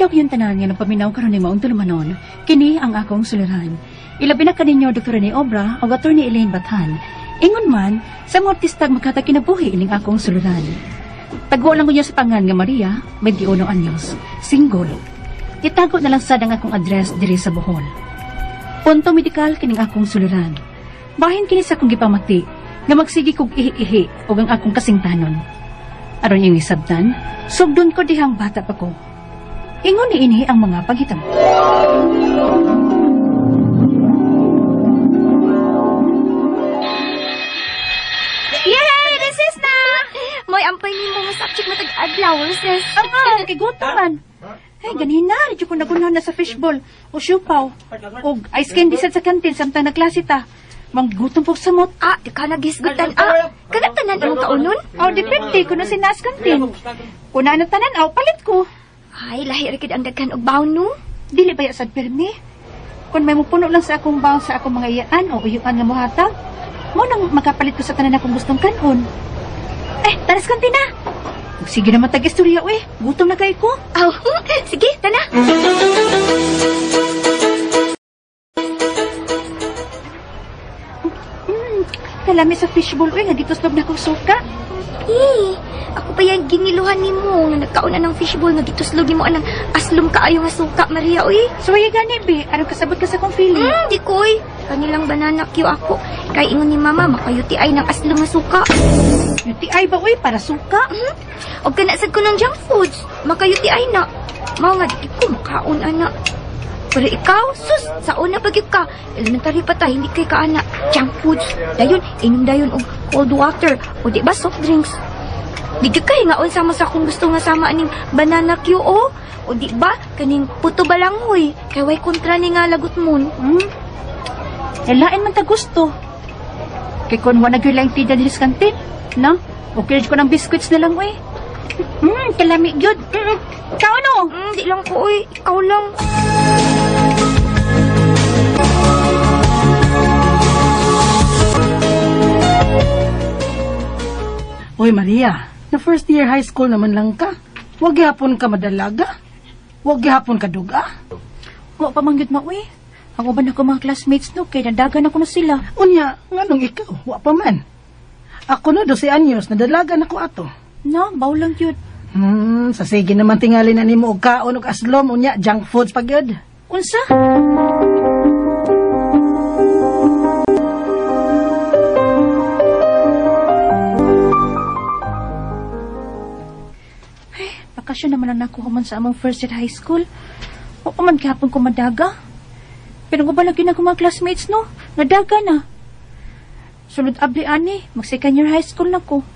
Adlaw yung tanan nga napaminaw karon ni maong tulumanon, kini ang akong suliran. Ilabi na kaninyo Dr. Rene Obra o ni Elaine Batan. Ingon man, sa mga artista makata kinabuhi ining akong suliran. Tagwa lang ko sa pangan nga Maria, 21 anyos, single. Itago na lang sad ang akong address diri sa Bohol. Punto medikal kining akong suliran. Bahin kini sa akong gipamati, nga magsigi kog ihi-ihi o ang akong kasingtanon. Aron yung isabtan, sugdon ko dihang bata pa ko. Ingon ni ini ang mga paghitabo. Yay! Recess na! Moy, ampay ni mo subject mo tag-adlaw, recess. Ang nga, kay man. Ay, ganina, radyo ko nagunaw na sa fishball, o siupaw, o ice candy sa kantin, samtang na klase ta. Manggutom po sa mot. Ah, di ka nagisgutan. Ah, kanang tanan ang kaunon? O, depende ko na sinas kantin. Kuna na tanan, aw, palit ko. Ay, lahi rin ang daghan og baon no? Dili ba sad permi? Kung may mupuno lang sa akong bawang sa akong mga iyaan o uyuan nga muhata, mo nang makapalit ko sa tanan akong gustong kanon. Eh, tanas kantin na. Sige naman tag-istorya, we. Gutom na kay ko. Aw, sige, tana. Hmm, kalami sa fishbowl, we. Nga dito slob na akong suka. Eh, ako pa yan giniluhan ni mo nga nagkauna ng fishbowl nga gituslog ni mo anang aslom kaayo nga suka, Maria, uy. So, ay gani, be. Anong kasabot ka sa akong feeling? Hmm, di ko, uy. Kanilang banana cue ako. Kay ingon ni mama, makayuti ay ng aslom nga suka. Yung tiay ba, we? Para suka? Hmm? O kanasad ko ng junk foods. Makayuti ay na. Mao nga, di ko makaon, ana. Pero ikaw, sus, sa una pag ka. Elementary pa ta, hindi kay ka, ana. Junk foods. Dayon, inom dayon og cold water. O di ba, soft drinks. Di ka nga sama sa kung gusto nga sama aning banana QO. O di ba, kaning puto balanghoy. Kay way kontra ni nga lagot mon. Hmm? Elain man ta gusto. Kay kung wala gyud lang tida diri sa kantin, no? Okay ko ng biscuits na lang, we. Hmm, kalami gyud. Mm, Kao no? Mm, di lang ko, uy. Ikaw lang. Hoy Maria, na first year high school naman lang ka. Huwag gihapon ka madalaga. Huwag gihapon ka duga. Wa pa mangyud ma, we. Ang uban ako mga classmates no, kay nadagan ako na sila. Unya, nganong ikaw, wa pa man. Ako na 12 anyos, nadalaga na ko ato. No, baw lang gyud. Hmm, sa sige naman tingali na nimo og kaon og aslom unya junk foods pa gyud. Unsa? Bakasyon naman ang nakuha man sa among first year high school. O man kahapon ko madaga. Pero ko balagin ako mga classmates, no? Nadaga na. Sunod abli ani, mag second year high school na ko.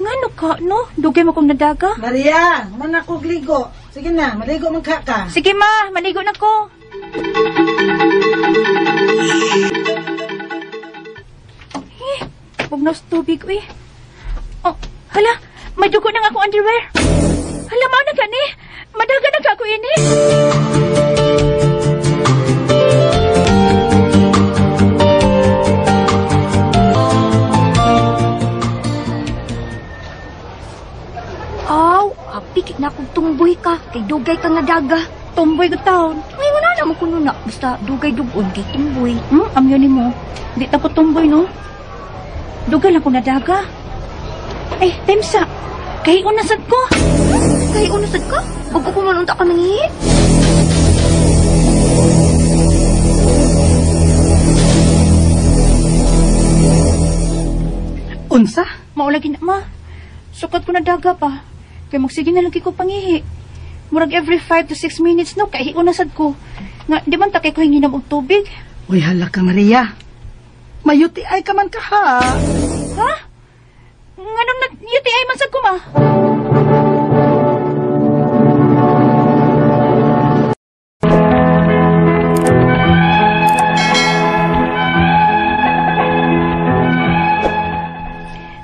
Ngano ka, no? Dugay mo kong nadaga. Maria, man ako ligo. Sige na, maligo man ka ka. Sige ma, maligo na ko. Eh, pugnos tubig, uy. Oh, hala, may dugo na nga akong underwear. Hala, mao na gani. Madaga na ka ako ini. Aw, apik na kung tumboy ka. Kay dugay ka nga daga. Tumboy ko taon. Ngay wala na mo kuno na. Basta dugay dugon kay tumboy. Hmm, amyo ni mo. Di na ko tumboy, no? Dugal ako nadaga. Eh, Temsa, kay unasad ko. Kay unusad ka? Bago ko man unta ka nangihi. Unsa? Maulagi na, ma. Sukat ko na daga pa. Kaya magsige na lagi ko pangihi. Murag every 5 to 6 minutes, no? Kaya hiunasad ko. Nga, di man takay ko hinginam og tubig. Uy, hala ka Maria. Mayuti ay ka man ka ha. Nga nung nag-UTI man sad ko, ma.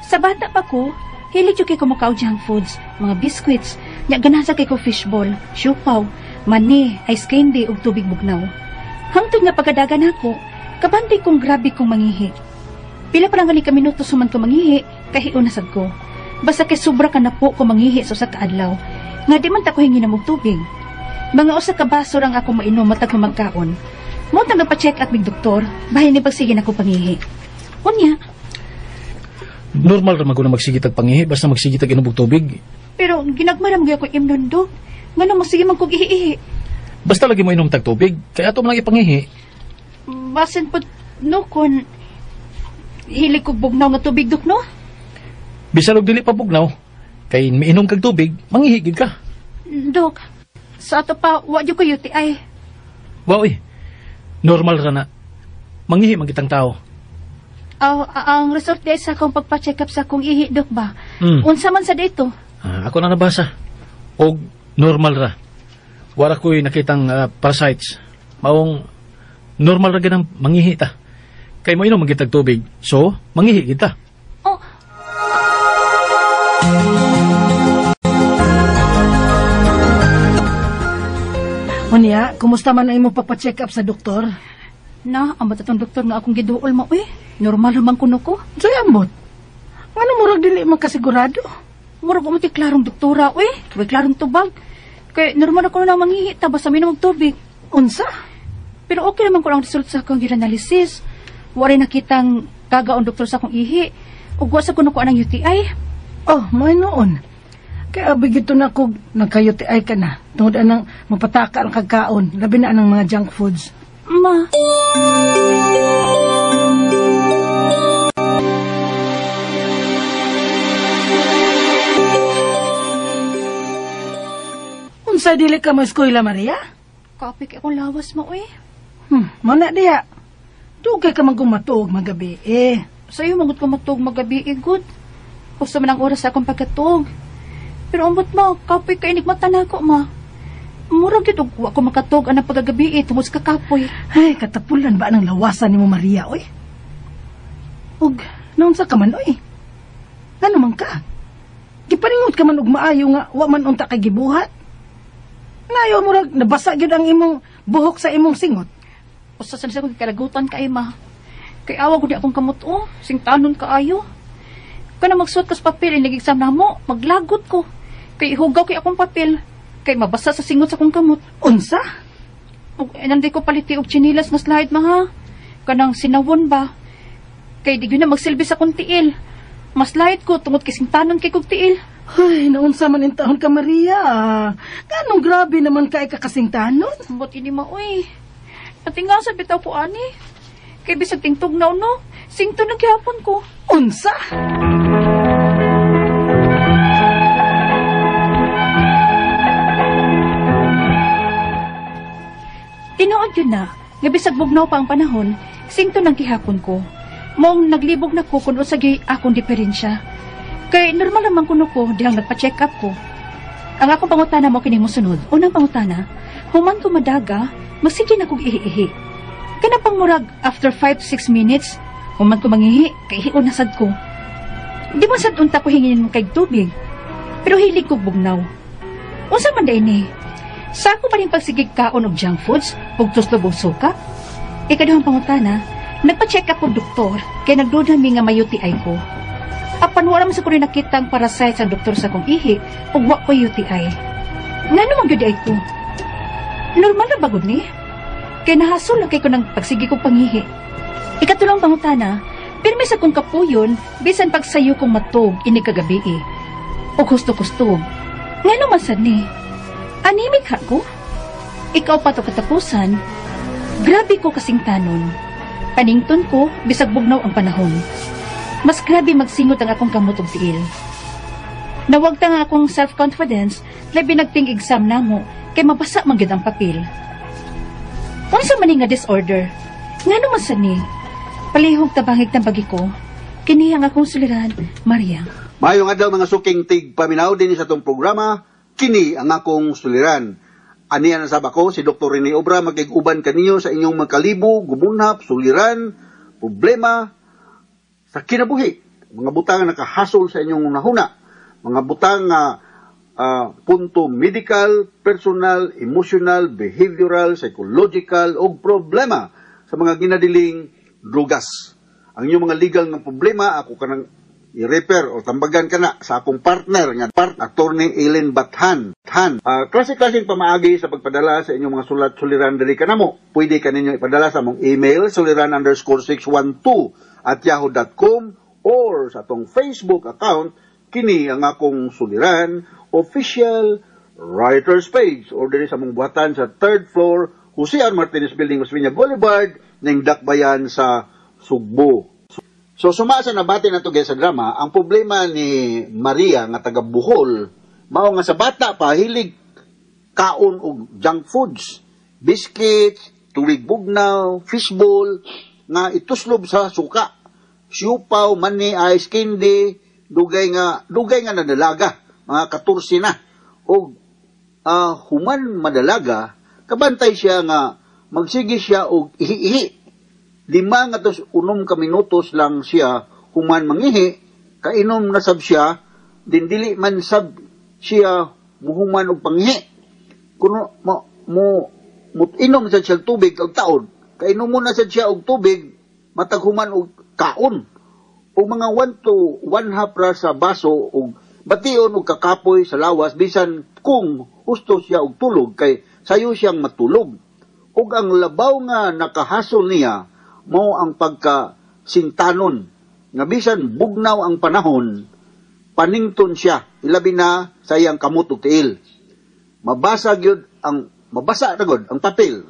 Sa bata pa ko, hilig yung kay kumakaw junk foods, mga biscuits, nya ganasa kay ko fishball, siupaw, mani, ice candy ug tubig bugnaw. Hangtod nga pagkadagan ako, kabantay kong grabe kong mangihi. Pila pa lang gali ka minuto suman ko mangihi, kahiunasad ko. Basta kay sobra ka na po ko mangihi sa sa kaadlaw. Nga di man ta ko hingi na mong tubig. Mga usa ka baso lang ako mainom matag magkaon. Mo ta nagpa-check up mig doktor, bahin ni pagsige na ko pangihi. Unya, Normal ra maguna magsigitag pangihi basta magsigitag inubog tubig. pero ginagmaram gyud ko imnon dok. Ngano magsige man kog ihi Basta lagi mo inom tag tubig, kaya ato man lang ipangihi. Basin po, no, kon hilig kog bugnaw nga tubig dok no? Bisan og dili pa bugnaw, kay miinom kag tubig, mangihi gid ka. Dok, sa ato pa, wa jud ko UTI. Wow eh. Normal ra na. Mangihi man kitang tao. Aw, ang result di sa akong pagpa-check up sa akong ihi, dok ba? Hmm. Unsa man sa dito? Ah, ako na nabasa. Og normal ra. Wala ko'y nakitang ah, parasites. Maong normal ra ganang mangihi ta. Kay mo inom magitag tubig. So, mangihi kita. Unya, kumusta man ang imo papacheck up sa doktor? na, ang batatong doktor nga akong giduol mo, eh. Normal naman kuno ko. Say ambot. Ano murag dili man kasigurado? Murag mo klarong doktora, eh. Tuway klarong tubag. Kay normal ako na mangihi, ta basta minom og tubig. Unsa? Pero okay naman ko ang result sa akong urinalysis. Wari nakitang kagaon doktor sa akong ihi. Ug wa sa kuno ko anang UTI. Oh, may noon. Kaya bigito na kog nagkayuti ay ka na. Tungod anang mapataka ang kagkaon, labi na anang mga junk foods. Ma, Unsa dili ka mo eskwela, Maria? kapik akong lawas mo, eh. Hmm, mo na diya. Dugay ka magumatuog magabi eh. Sa'yo mangut ko matug magabi, eh, good. Gusto man ang oras sa akong pagkatug. Pero ambot mo, kapoy ka inig mata na ako, ma. Murag wa ko makatug anang pagagabi, eh, tungod sa kakapoy. Ay, katapulan ba ng lawasan ni mo, Maria, oy? Ug, naon sa ka man, oy? Ano man ka? Giparingot ka man og maayo nga, wa man unta kay gibuhat. Nayo mo rag, nabasa gyud ang imong buhok sa imong singot. Usa sa ko kalagutan ka, eh, ma. Kay awa ko di akong kamot, oh. Sing tanon ka ayo. Kana magsuot ka sa papel, inig exam na mo, maglagot ko. Kay ihugaw kay akong papel. Kay mabasa sa singot sa akong kamot. Unsa? Ug eh, nanday ko paliti og chinilas nga slide ma ha. Kanang sinawon ba? Kay di na magsilbi sa kong tiil. Mas light ko tungod kising tanon kay kog tiil. Ay, naunsa man in taon ka, Maria. Ganong grabe naman ka ikakasingtanon. Ambot ini maoy. Natingasan bitaw ko ani. Kay bisag tingtugnaw no. Singto nagyapon ko. Unsa? Tinuod yun na. Nga bisag bugnaw pa ang panahon, singto nang gihapon ko. Mong naglibog na ko kung usa gyud akong diferensya. Kay normal naman kuno ko dihang nagpa-check up ko. Ang akong pangutana mo kining mosunod. Unang pangutana, human ko madaga, magsige na kog ihi-ihi. Kana pang after 5-6 minutes, human ko mangihi, kay hiun na sad ko. Di mo sad unta ko hingin kay tubig. Pero hilig kog bugnaw. Unsa man day ni? Sa ako pa rin pagsigig kaon og junk foods, og suka? Ikaduhang pangutana, nagpa-check up og doktor, kay nagduda mi nga may UTI ko. Apan wala man sa ko rin nakita ang parasite sa doktor sa kong ihi, ug wa ko UTI. Nga naman gyud ay ko. Normal na bagod ni? Kay nahasol na kay ko ng pagsigi kong pangihi. Ikatulong pangutana, pirmi sa kong kapuyon, bisan pagsayo kong matog ini kagabi eh. O gusto-gusto. Nga naman sad ni? Anemic ako? Ikaw pa to katapusan. Grabe ko kasing tanon. Panington ko, bisag bugnaw ang panahon. Mas grabe magsingot ang akong kamot og tiil. Nawag ta nga akong self-confidence, labi nagting exam na mo, kay mabasa man gyud ang papel. Unsa man nga disorder? Ngano man sad ni? Palihog tabangig tambagi ko. Kini ang akong suliran, Maria. Mayong adlaw mga suking tig paminaw din sa atong programa, kini ang akong suliran. Aniya na sab ako, si Dr. Rene Obra, magkiguban kaninyo sa inyong magkalibo, gumunhap, suliran, problema, sa kinabuhi. Mga butang nakahasol sa inyong nahuna. Mga butang nga ah, punto medical, personal, emotional, behavioral, psychological, o problema sa mga ginadiling drugas. Ang inyong mga legal ng problema, ako kanang i-repair o tambagan ka na sa akong partner nga part attorney Ellen Bathan. Han, uh, klase-klaseng pamaagi sa pagpadala sa inyong mga sulat suliran diri kanamo. Pwede ka ninyo ipadala sa mong email suliran underscore 612 at yahoo.com or sa atong Facebook account kini ang akong suliran official writer's page or diri sa mong buhatan sa third floor Jose R. Martinez Building, Osmeña Boulevard, ning Dakbayan sa Sugbo. So sumasa na bati na to sa drama, ang problema ni Maria nga taga Bohol, mao nga sa bata pa hilig kaon og junk foods, biscuits, tulig bugnaw, fishball nga ituslob sa suka. Siupaw, mani, ice candy, dugay nga dugay nga nadalaga, mga 14 na. Og ah, human madalaga, kabantay siya nga magsige siya og ihi-ihi lima nga tos unom ka minutos lang siya human mangihi, kainom na sab siya, din dili man sab siya muhuman og pangihi. Kuno mo mo mo inom sa siya tubig og taon, kainom mo na sad siya og tubig, matag human og kaon. O mga 1 to 1 half ra sa baso og bation og kakapoy sa lawas bisan kung gusto siya og tulog kay sayo siyang matulog. Ug ang labaw nga nakahasol niya mo ang pagka sintanon nga bisan bugnaw ang panahon panington siya ilabi na sa iyang kamot ug tiil. Mabasa gyud ang mabasa gud ang papel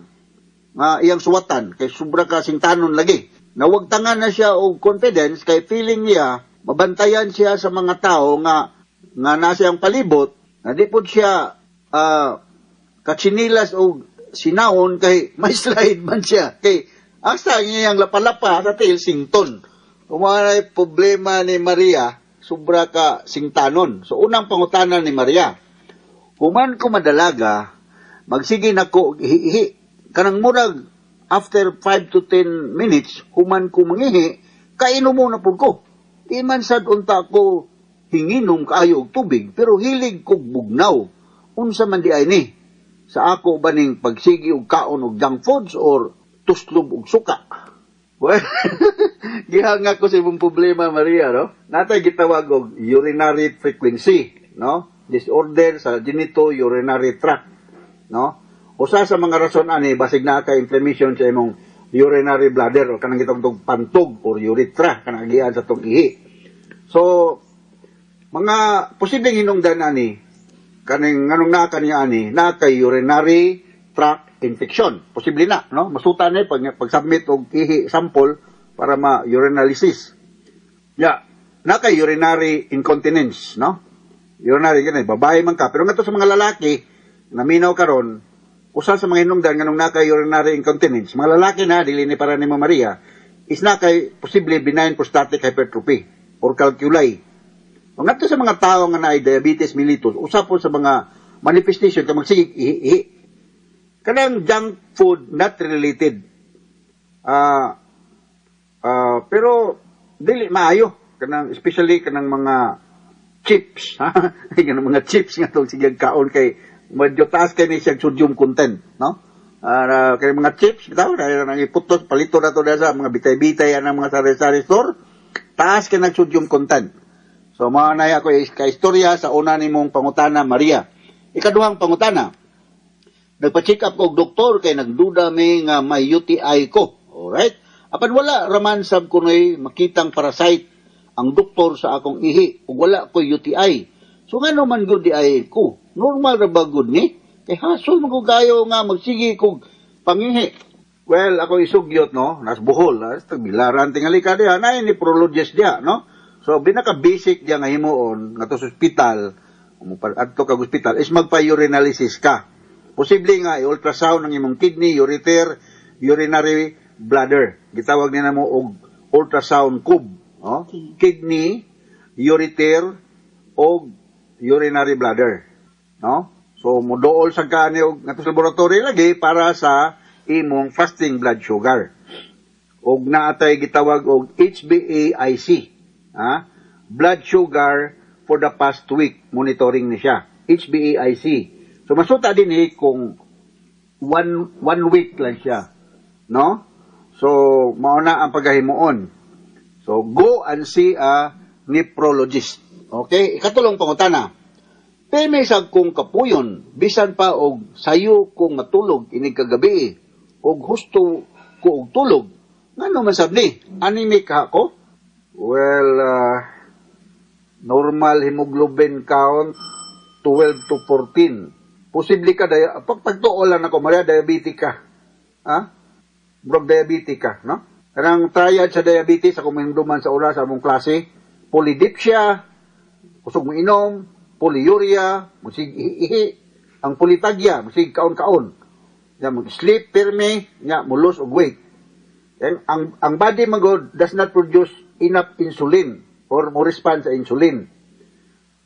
nga iyang suwatan kay sobra ka sintanon lagi nawagtangan na siya og confidence kay feeling niya mabantayan siya sa mga tao nga nga nasa iyang palibot na di pud siya ah, katsinilas o sinahon kay may slide man siya kay Asa niyang lapalapa sa tail sington. Umaray problema ni Maria, sobra ka singtanon. So unang pangutanan ni Maria, human ko madalaga, magsige na ko ihi kanang murag after 5 to 10 minutes, human ko mangihi, kainom mo na po ko. Di man sad unta ko hinginom kaayo og tubig, pero hilig kog bugnaw. Unsa man di ay ni? Sa ako ba ning pagsigi og kaon og junk foods or tuslob og suka. Well, gihanga ko sa imong problema, Maria, no? Natay gitawag og urinary frequency, no? Disorder sa genito-urinary tract, no? Usa sa mga rason ani basig na ka inflammation sa imong urinary bladder o kanang gitawag pantog or urethra kanang agian sa tong ihi. So, mga posibleng hinungdan ani kaning nganong na kaniya ani na kay urinary tract infection. Posible na, no? Masuta na pag, pag-submit og ihi sample para ma-urinalysis. Ya, na kay urinary incontinence, no? Urinary ganun, babae man ka. Pero nga to sa mga lalaki, naminaw karon usa sa mga hinungdan nganong na kay urinary incontinence, mga lalaki na, dili ni para ni Mama Maria, is na kay posible benign prostatic hypertrophy or calculi. Kung nga to sa mga tao nga na diabetes mellitus, usa po sa mga manifestation ka magsige ihi, kanang junk food not related. Ah ah pero dili maayo kanang especially kanang mga chips ha kanang mga chips nga tong sige kaon kay medyo taas kay ni siya sodium content no ah kay mga chips bitaw na nang iputos palito na to sa mga bitay-bitay ang mga sari-sari store taas kay nag sodium content so mao na ako ka istorya sa una nimong pangutana Maria ikaduhang pangutana nagpa-check up ko og doktor kay nagduda mi nga may UTI ko. Alright? Apan wala raman sab ko makitang parasite ang doktor sa akong ihi ug wala ko UTI. So nga man gud di ay ko. Normal ra ba gud ni? Kay hasol mo ko gayo nga magsige kog pangihi. Well, ako isugyot no, nas buhol, nas tagbilaran tingali ka diha na ni prologist dia, no? So binaka basic dia nga himuon nga to sa ospital, adto ka ospital is magpa-urinalysis ka. Posible nga i-ultrasound ng imong kidney, ureter, urinary bladder. Gitawag nila mo og ultrasound cube, no? Kidney, ureter og urinary bladder, no? So modool sa kani og ngadto sa laboratory lagi para sa imong fasting blood sugar. Og naatay gitawag og HbA1c, ha? Blood sugar for the past week monitoring ni siya. HbA1c. So masuta din eh kung one, one week lang siya. No? So, mauna ang paghahimuon. So, go and see a nephrologist. Okay? Ikatulong pangutana. Pemisag kong kapuyon, bisan pa og sayo kong matulog inig kagabi, og husto ko og tulog. Ngano man sabni? Anemic ka ako? Well, uh, normal hemoglobin count 12 to 14. Posible ka daya pag pagtuo lang ako Maria diabetic ka. Ha? Brog diabetic ka, no? Kanang triad sa diabetes ako minduman sa oras sa among klase, polydipsia, kusog mo inom, polyuria, musig ihi, ang politagya, musig kaon-kaon. Ya mo sleep pirme, nya mo lose weight. And ang ang body magod does not produce enough insulin or mo respond sa insulin.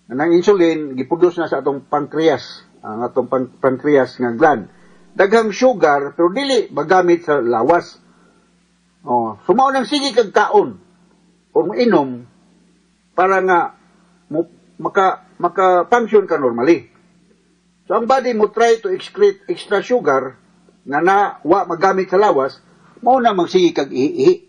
Ang insulin giproduce na sa atong pancreas, ang atong pan- pancreas nga gland. Daghang sugar pero dili magamit sa lawas. Oh, sumao nang sige kag kaon or inom para nga maka maka function ka normally. So ang body mo try to excrete extra sugar nga na wa magamit sa lawas, mao na magsige kag ihi.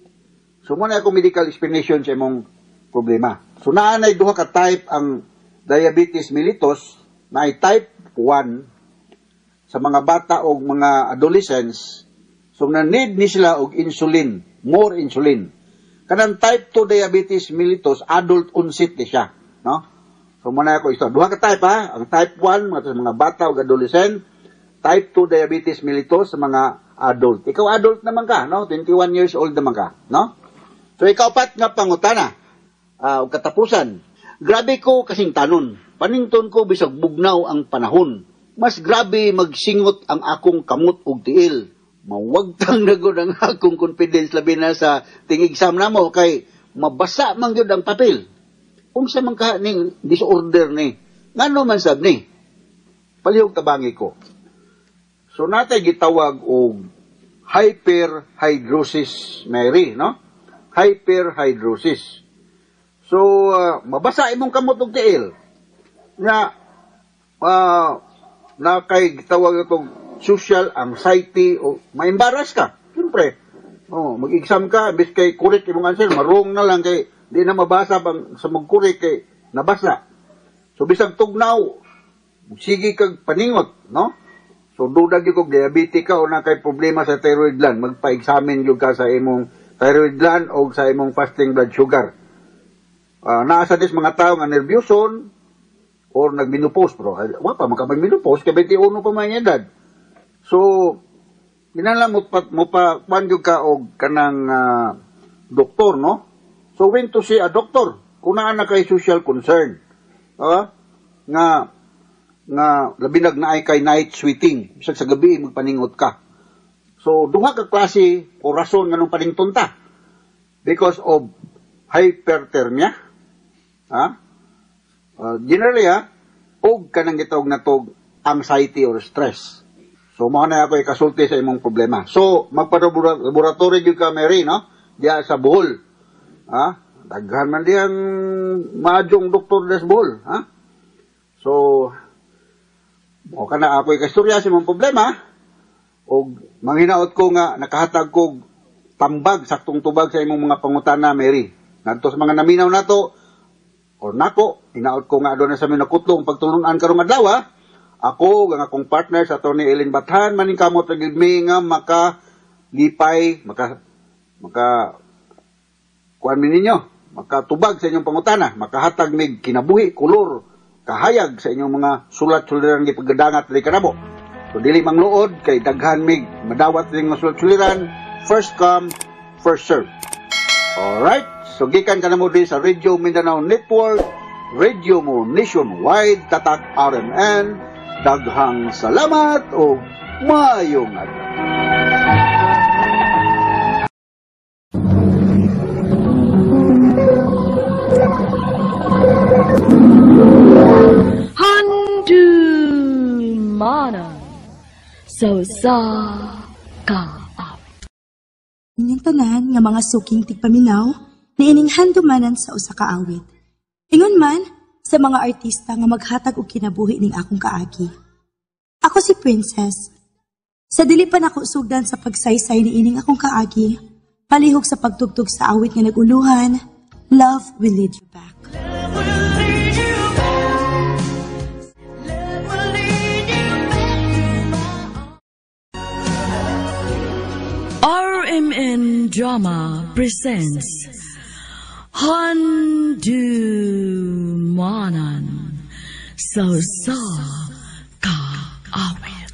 So mo na ako medical explanation sa imong problema. So naa duha ka type ang diabetes mellitus na ay type 1 sa mga bata o mga adolescents. So na need ni sila og insulin, more insulin. Kanang type 2 diabetes mellitus adult onset ni siya, no? So muna ako ito. Duha ka type ha. Ang type 1 mga mga bata o adolescent, type 2 diabetes mellitus sa mga adult. Ikaw adult naman ka, no? 21 years old naman ka, no? So ikaw pat nga pangutana, ah, og katapusan. Grabe ko kasing tanon. Panington ko bisag bugnaw ang panahon. Mas grabe magsingot ang akong kamot ug tiil. Mawagtang na gud ang akong confidence labi na sa ting exam namo kay mabasa man gyud ang papel. Unsa man ka ning disorder ni? Ngano man sab ni? Palihog tabangi ko. So natay gitawag og hyperhidrosis Mary, no? Hyperhidrosis. So ah, mabasa imong kamot og tiil. Nga ah, na kay gitawag itong social anxiety o ma-embarrass ka. Siyempre. Oh, mag-exam ka, bis kay correct imong answer, marong na lang kay di na mabasa bang sa mag-correct kay nabasa. So bisag tugnaw, sige kag paningot, no? So duda gyud kog diabetic ka o na kay problema sa thyroid gland, magpa-examine gyud ka sa imong thyroid gland o sa imong fasting blood sugar. Ah, naa sa dis mga tao nga nervyoson or nagminupos. Ay, Wa pa makapagminupos kay 21 pa man edad. So Ginala mo pa, mo pa kwan ka og kanang ah, doktor, no? So when to see a doctor, kung na kay social concern. Ah, nga nga labi nag naay kay night sweating, bisag sa gabi magpaningot ka. So duha ka klase o rason nganong panington ta. Because of hyperthermia, ha? Uh, generally ha, og kanang gitawag na tog anxiety or stress. So, mo na ako ikasulti sa imong problema. So, magpa-laboratory gyud ka, Mary, no? Diya sa Bohol. Ha? Daghan man diyang madyong doktor des Bohol. Ha? So, mo ka na ako ikastorya sa imong problema. O, manghinaot ko nga, nakahatag ko tambag, saktong tubag sa imong mga pangutana, Mary. Nadto sa mga naminaw nato, or nako, hinaot ko nga doon sa minakutlong pagtulunan karong adlaw? Ako, ang akong partner sa Tony Ellen Bathan, maning kamot nagigmi nga maka lipay, maka, maka, kuan ninyo, makatubag sa inyong pangutana, makahatag mig kinabuhi, kulor, kahayag sa inyong mga sulat-suliran gi paggadangat dili kanabo. So dili mangluod kay daghan mig madawat ning sulat-suliran, first come, first serve. Alright, so gikan ka na mo din sa Radio Mindanao Network, Radio mo nationwide, tatak RMN, daghang salamat o mayong adlaw. Handumana. So sa ka. Inyong tanan nga mga suking tigpaminaw na ining handumanan sa usa ka awit. Ingon man sa mga artista nga maghatag og kinabuhi ning akong kaagi. Ako si Princess. Sa dili pa nako sugdan sa pagsaysay ni ining akong kaagi, palihog sa pagtugtog sa awit nga naguluhan, Love Will Lead You Back. RMN Drama presents Handumanan So Sa Ka Awit.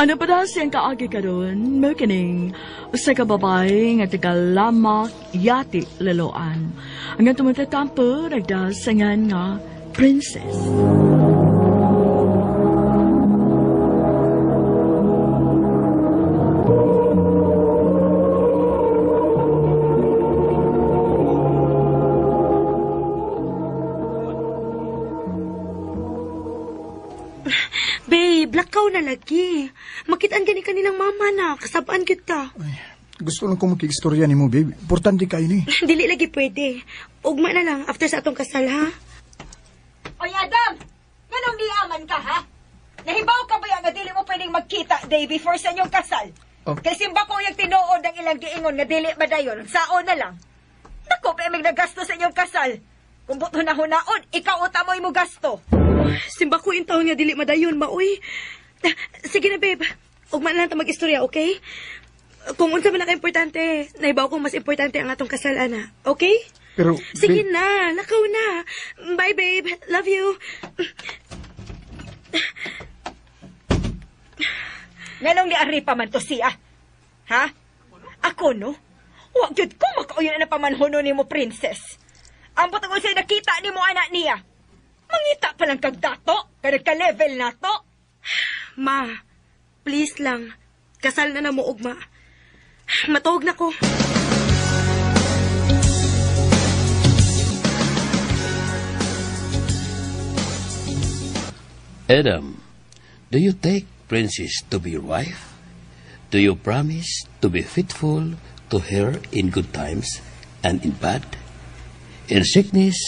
Ano pa daw siyang kaagi karon? Mo kining usa ka babae nga taga Lamak Yati Laloan. Ang nga tumatatampo nagda sangan nga princess. Kanilang mama na. Kasabaan kita. Gusto lang ko makikistorya ni mo, babe. Importante kayo ni. Dili lagi pwede. Ugma na lang after sa atong kasal, ha? Oy, Adam! Ganong niaman ka, ha? Nahibaw ka ba yan nga dili mo pwedeng magkita day before sa inyong kasal? Oh. Kay simba ko yung tinuod ang ilang giingon nga dili ba dayon, sao na lang. Nako, pa may nagasto sa inyong kasal. Kung buto na hunaon, ikaw uta mo mo gasto. Simba ko yung taon nga dili madayon, maoy. Sige na, babe. Ugma na lang ta mag-istorya, okay? Kung unsa man ang importante, naibaw ko mas importante ang atong kasal, ana. Okay? Pero, Sige babe, na, lakaw na. Bye, babe. Love you. Nganong ni Ari pa man to siya? Ha? Ako, no? Huwag yun ko makauyan na pamanhono ni mo, princess. Ang butang unsay nakita ni mo anak niya. Mangita pa lang kag dato, kada ka level na to. Ma, please lang. Kasal na na mo, ugma. Matuog na ko. Adam, do you take Princess to be your wife? Do you promise to be faithful to her in good times and in bad? In sickness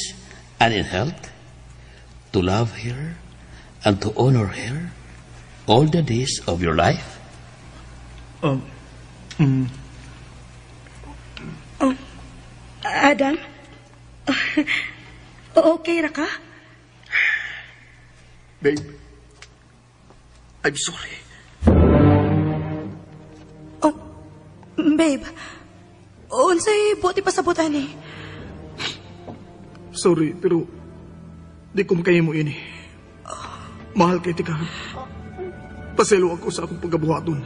and in health? To love her and to honor her all the days of your life? um, mm, Adam? okay ra ka? babe, I'm sorry. Oh, babe. Unsay buti pa sa butani. Sorry, pero di ko makaya mo ini. Mahal kay tika. Paselo ako sa akong pagkabuhaton.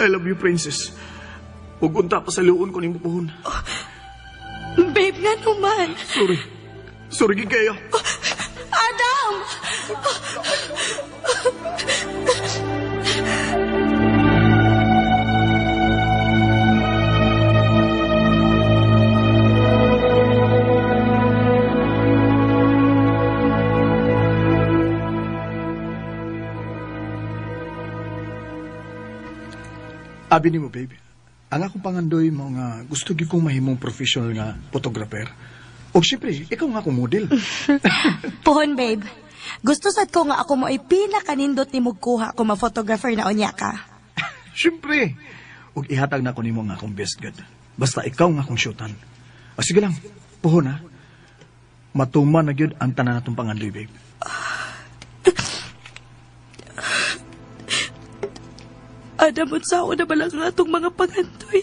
I love you, princess. Huwag unta pa sa luon ko ni mupuhon. Babe, nga naman. Sorry. Sorry, kayo. Adam! Abi ni mo, babe. Ang akong pangandoy mo nga gusto gyud kong mahimong professional nga photographer. O siyempre, ikaw nga akong model. Pohon, babe. Gusto sad ko nga ako mo ay pinakanindot ni Mugkuha kung ma-photographer na unya ka. siyempre. Ug ihatag na ko nimo nga akong best god. Basta ikaw nga akong shootan. O sige lang, puhon ha. Matuman na gyud ang tanan natong pangandoy, babe. Adam, unsao na ba lang ang atong mga pangandoy?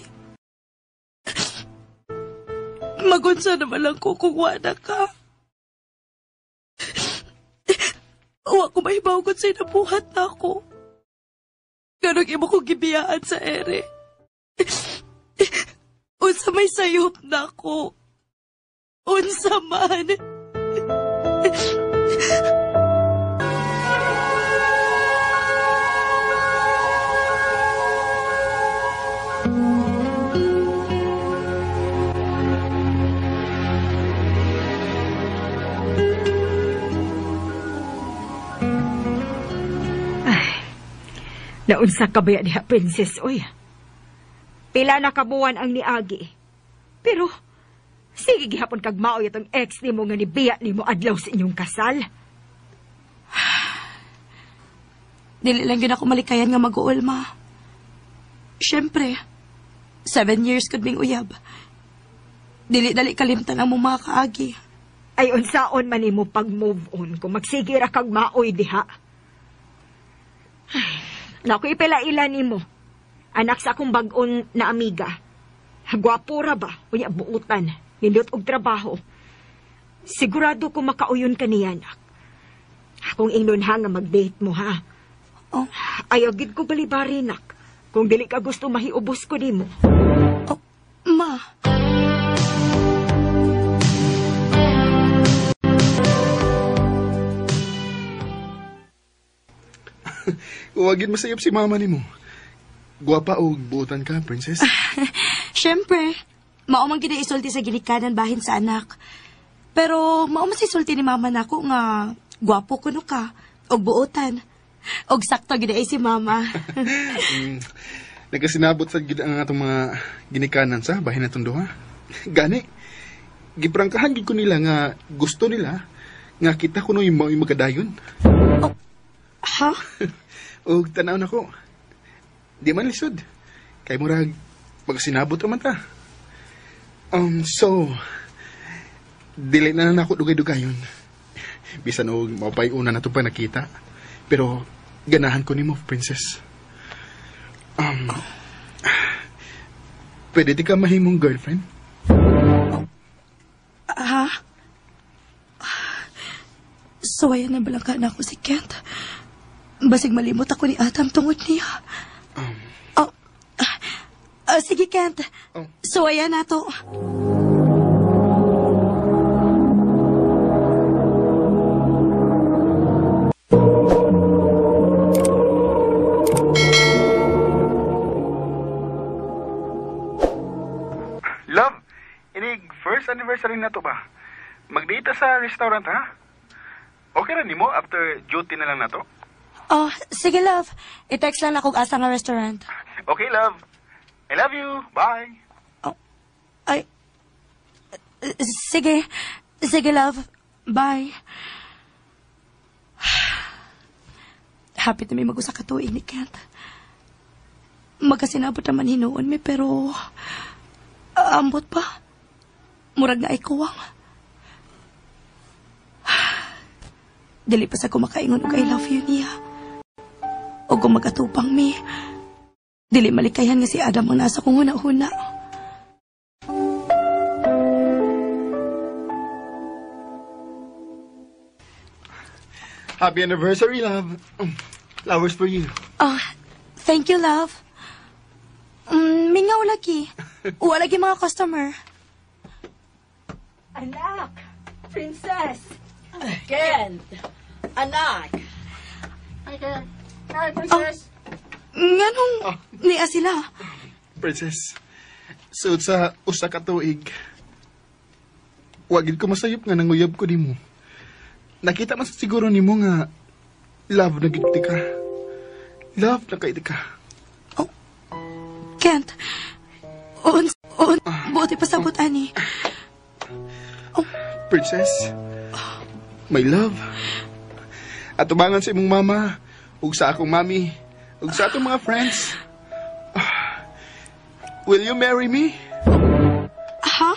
Magunsa na ba lang ko kung wala ka? Wa ko mahibaw kung sa'yo nabuhat na ako. Ganong imo kong gibiyaan sa ere. Unsa may sayop na ako. Unsa man. Naunsa ka ba diha, princess, oy? Pila na kabuan ang niagi. Pero, sige gihapon kag maoy itong ex ni mo nga nibiya ni mo adlaw sa inyong kasal. Dili lang yun ako malikayan nga mag-uol, ma. Siyempre, seven years kud ming uyab. Dili-dali kalimtan ang mga kaagi. Ay unsaon man nimo pag-move on kung magsige ra kag maoy diha. Ay, Naku ipila-ila nimo. Anak sa akong bag-on na amiga. Gwapo ra ba? Unya buutan. Nindot og trabaho. Sigurado ko makauyon ka niya, anak. Kung ingnon ha nga mag-date mo, ha? Oh. Ayaw gid ko balibari, nak. Kung dili ka gusto mahiubos ko nimo. Ma, Huwagin masayap si mama ni mo. Guwapa o buutan ka, princess. siyempre, mao man gina isulti sa ginikanan bahin sa anak. Pero mao man isulti ni mama nako nga gwapo kuno ka og buotan. Og sakto gina si mama. mm, nagkasinabot sa gid ang atong mga ginikanan sa bahin natong duha. Gani, giprangkahan gid ko nila nga gusto nila nga kita kuno yung mga magadayon. Ha? o tanaw na ko. Di man lisod. Kay murag magsinabot raman ta. Um, so, dili na na ako dugay-dugayon. Bisan og mapay una na to pa nakita. Pero ganahan ko nimo, princess. Um, pwede di ka mahimong girlfriend? Ha? Suwayan na balangka na ako si Kent. Basig malimot ako ni Atam tungod niya. Oh, ah, ah, sige, Kent. Oh. Suwayan na to. Love, inig first anniversary na to ba? Magdita sa restaurant ha? Okay ra nimo after duty na lang na to? Oh, sige, love. I-text lang ako asa nga restaurant. Okay, love. I love you. Bye. Ay, eh, sige. Sige, love. Bye. Happy na may mag-usa ka tuig ni Kent. Magkasinabot naman hinuon mi, pero... ambot pa. Murag na ay kuwang. Dili pa sa kumakaingon og I love you niya. O kung magatupang mi, dili malikayan nga si Adam ang nasa kong huna-huna. Happy anniversary, love. Flowers for you. Oh, thank you, love. Mm, mingaw lagi. Wala lagi mga customer. Anak! Princess! Ken! Anak! Nganong niya sila? Princess, so sa usa ka tuig, wagid ko masayop nga nanguyab ko nimo. Nakita man sa siguro nimo nga love na gid ka. Love na kay ka. Kent, on, on, buti pasabot ani. Princess, my love. At tumangan sa imong mama, ug sa akong mami, ug sa atong mga friends. Ah, Will you marry me? Ha?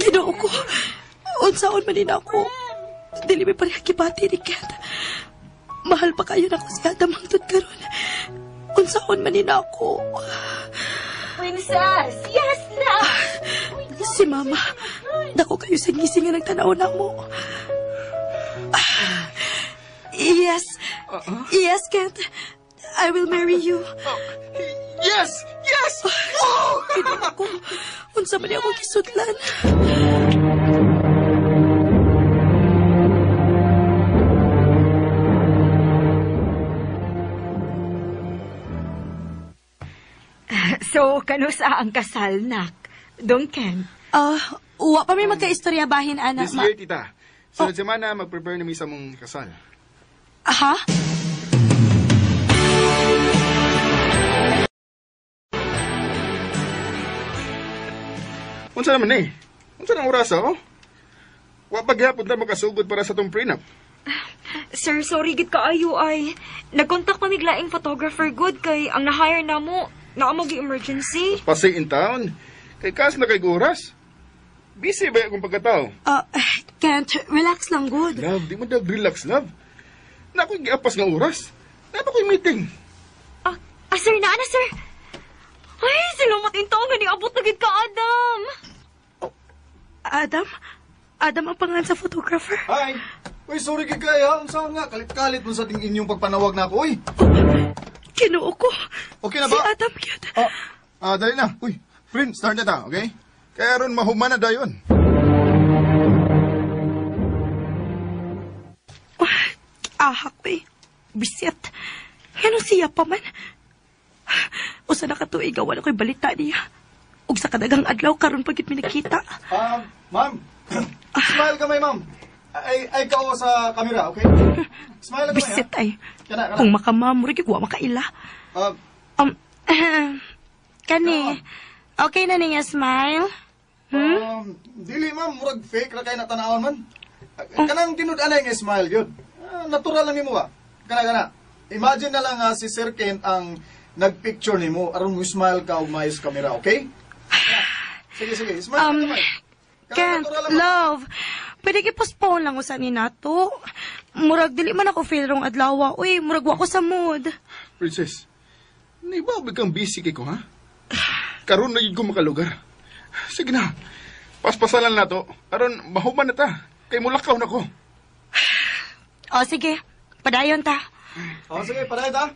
Ginoo ko. Unsaon man din ako. Dili may pareha kibati ni Kent. Mahal pa kayo na ko si Adam hangtod karon. Unsaon man din ako. Princess! Yes na! Si Mama, dako kayo sa ngising nga nagtanaw na mo. Ah, Yes. Yes, Kent. I will marry you. Yes! Yes! Ginoo ko. Unsa man ako kisudlan. So, kanusa ang kasal, nak? Dong Ken? Ah, uwa pa may magkaistorya bahin, anak. This year, tita. Sunod semana, mag-prepare na mi sa mong kasal. Ha? Unsa naman eh? Unsa nang orasa, oh? Wa pa gyapon ta makasugod para sa tong prenup. Sir, sorry gid kaayo ay. Nagkontak pa miglaing photographer good kay ang na-hire na mo. Naamog emergency. Pasay in town. Kay kas na kay oras. Busy ba akong pagkatao? Ah, Kent, relax lang, good. Love, di mo dag relax, love. Na ako'y giapas nga oras. Na ako'y meeting. Ah, ah sir, na na, sir. Ay, salamat intaw nga ni abot na gid ka, Adam. Adam? Adam ang pangalan sa photographer? Hi! Uy, sorry kay kaya. Ang saan nga, kalit-kalit mo sa ting inyong pagpanawag na ako, uy. Kinuo ko. Okay na Si ba? Adam yun. Ah, ah, dali na. Uy, friend, start na ta, okay? Kaya ron mahuman na dayon. Ahak ko eh. Bisit. Ano siya pa man? Usa na katuig awan ako'y balita niya. Ug sa kadagang adlaw karon pagit mi nakita. Ah, ma'am. Smile ka may, ma'am. Ay, ay kao sa camera, okay? Smile ka may, Bisit ha? ay. Kana, kana. Kung makamamuri wa makaila. Ah, Um, kani. Okay na niya smile? Hmm? um, dili, ma'am. Murag fake ra kay natanawon man. Ah, Kanang tinud-anay nga smile, yun. Ah, natural lang nimo ba? Kana, kana. Imagine na lang ah, si Sir Kent ang nagpicture nimo aron mo smile ka ug maayos camera, okay? Sige, sige. Smile Um, ka naman. Kent, love. Pwede ki-postpone lang usa ni nato. Murag dili man ako feel rong adlaw. Uy, murag wa ko sa mood. Princess, ni ba kang busy kay ko, ha? Karon na yun ko makalugar. Sige na, paspasalan na to. Aron, mahuman na ta. Kay mulakaw na ko. O sige, padayon ta. Oh, sige, paray ta.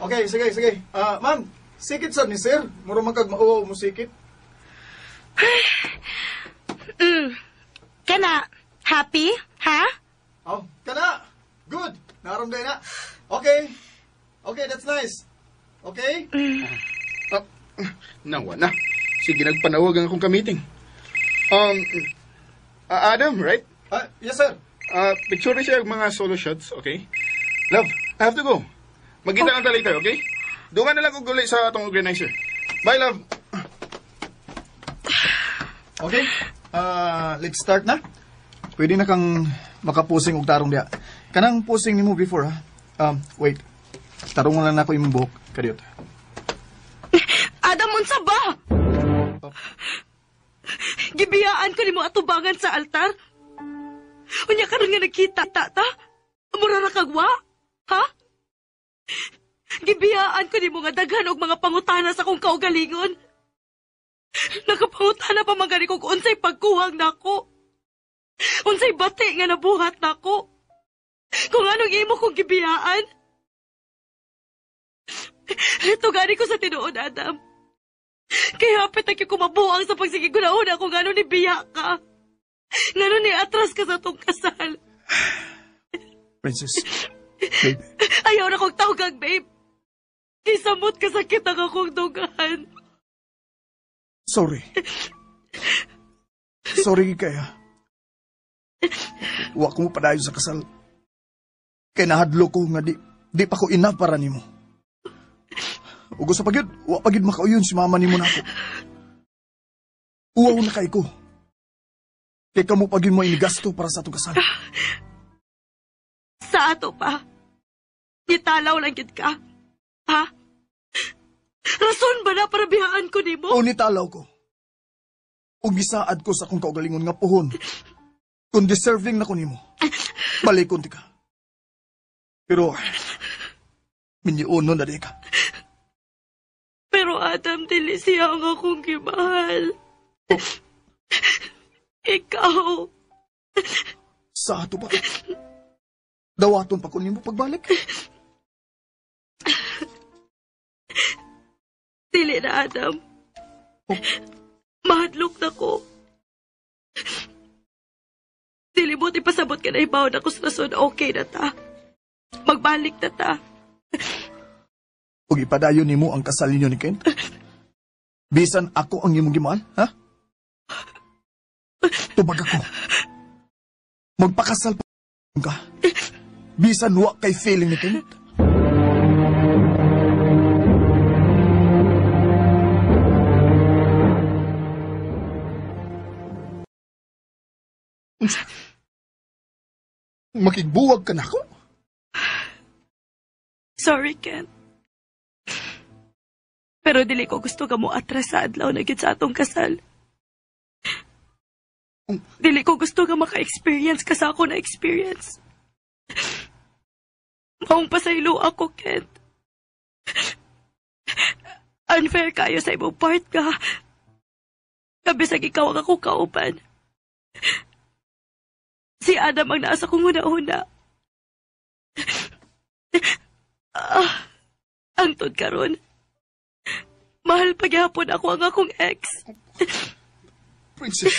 Okay, sige, sige. Ah, ma'am, sikit sad ni sir. Muro man kag mauwaw mo sikit. Mm. Kana, happy? Ha? Oh, kana. Good. Naramday na. Okay. Okay, that's nice. Okay? Ah, nawa na. Sige, nagpanawagan akong ka-meeting. Um, ah, Adam, right? Ah, yes, sir. Ah, picture na siya yung mga solo shots, okay? Love, I have to go. Magkita lang tayo later, okay? Doon na lang kong gulay sa atong organizer. Bye, love. Okay. Ah, let's start na. Pwede na kang makapusing og tarong diya. Kanang pusing nimo before ha. Um, wait. Tarong na nako imong buhok kadiyot. Adam, unsa ba? Gibiyaan ko ni mo atubangan sa altar? Unya karon nga nagkita ta ta? Mura ra kag wa? Ha? Gibiyaan ko ni mo nga daghan og mga pangutana sa kong kaugalingon. Nakapangutana pa man kung unsay pagkuhang nako. Unsay bati nga nabuhat nako. Kung anong imo kong gibiyaan. Ito gani ko sa tinuod, Adam. Kaya hapit na ko mabuang sa pagsige ko na una kung gano'n ni biya ka. Ngano ni atras ka sa tong kasal. Princess. Babe. Ayaw na kong tawag, babe. Kisamot ka sakit ang akong dugan. Sorry. Sorry kaya. Wa ko mo padayon sa kasal. Kay nahadlo ko nga di, di pa ko ina para nimo. Ug sa pagyud, wa pagyud makauyon si mama nako. Uwaw na kay ko. Kay kamo pagyud mo inigasto para sa atong kasal. Sa ato pa. Italaw lang gid ka. Ha? Rason ba na para biyaan ko nimo? O nitalaw ko. Ug gisaad ko sa akong kaugalingon nga puhon. Kung deserving na ko nimo. Balikon ti ka. Pero, minyono na di ka. Pero Adam, dili siya ang akong gimahal. Ikaw. Sa ato ba? Dawaton pa ko nimo pagbalik. Dili na, Adam. Mahadlok na ko. Dili mo ipasabot ka na ibawon ako sa rason, okay na ta. Magbalik na ta. Ug ipadayon nimo ang kasal ninyo ni Kent. Bisan ako ang imong gimahal, ha? Tubag ako. Magpakasal pa ka. Bisan wa kay feeling ni Kent. makigbuwag ka na ako? Sorry, Ken. Pero dili ko gusto ka mo atras adlaw na gid sa atong kasal. Dili ko gusto ka maka-experience ka sa ako na experience. Maong pasaylo ako, Ken. Unfair kayo sa ibang part ka. Kabisag ikaw ang ako kauban. Si Adam ang nasa kong una-una. Ah, ang tod karon. Mahal pagyapon ako ang akong ex. Princess.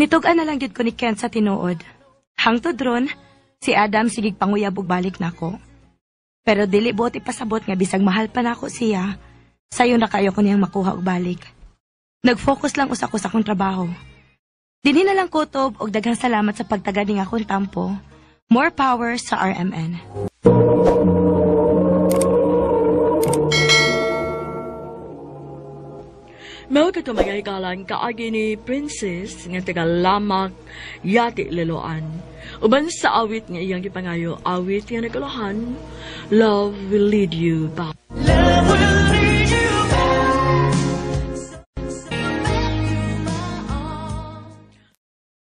Nitugan na lang gid ko ni Ken sa tinuod. Hangtod ron, si Adam sigig panguyab og balik nako. Pero dili buot ipasabot nga bisag mahal pa nako siya, sayo na kayo ko niyang makuha og balik. Nag-focus lang usa ko sa akong trabaho. Dinhi na lang kutob og daghang salamat sa pagtagad ning akong tampo. More power sa RMN. Mao ka tumagaygalan kaagi ni Princess nga taga Lamak Yati Liloan. Uban sa awit nga iyang gipangayo, awit nga nagalohan, Love will lead you back. Love will